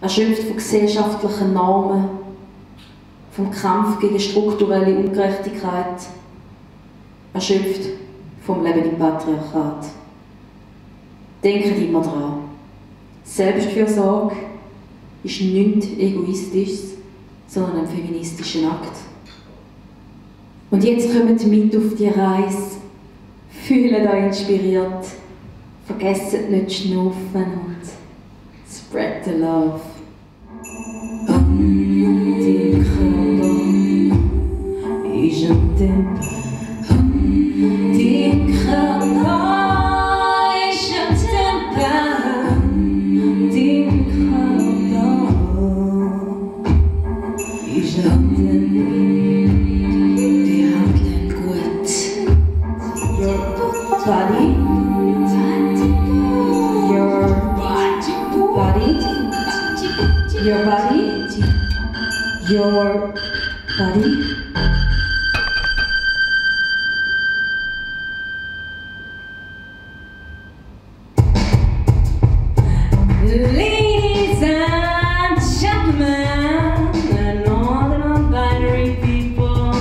erschöpft von gesellschaftlichen Normen, vom Kampf gegen strukturelle Ungerechtigkeit, erschöpft vom Leben im Patriarchat. Denkt immer dran. Selbstfürsorge ist nichts Egoistisches, sondern ein feministischer Akt. Und jetzt kommt mit auf die Reise. Fühlt euch inspiriert. Vergesst nicht zu schnaufen und Spread the love. Je t'aime. Your body. Your body. Ladies and gentlemen, and all the non-binary people,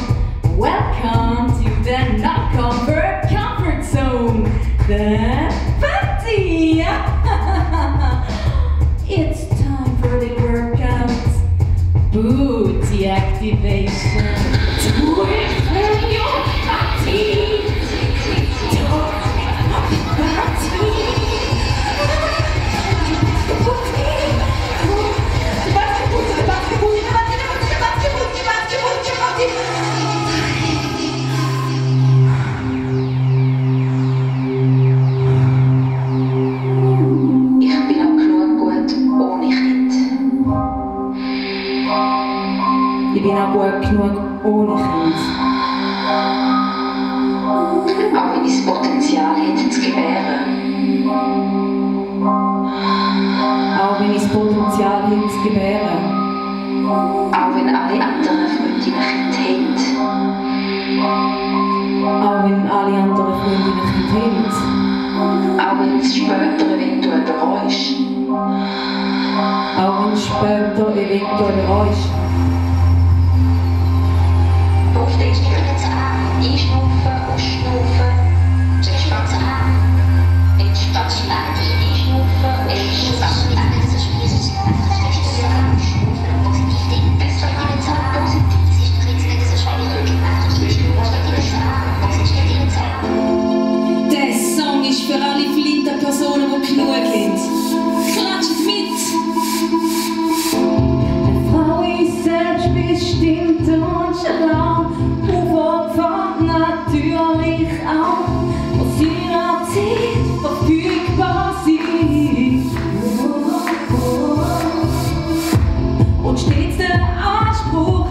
welcome to the not comfort comfort zone, the motivation to improve your fatigue. Ich bin auch gut genug ohne Kind. Auch wenn ich das Potenzial hätte zu gebären. Auch wenn ich das Potenzial habe, zu gebären. Auch wenn alle anderen Freundinnen Kind haben. Auch wenn alle anderen Freundinnen Kind haben. Auch wenn es später eventuell bereust. Auch wenn es später eventuell bereust. ich auch, was für eine Zeit verfügbar sind. Und stets der Anspruch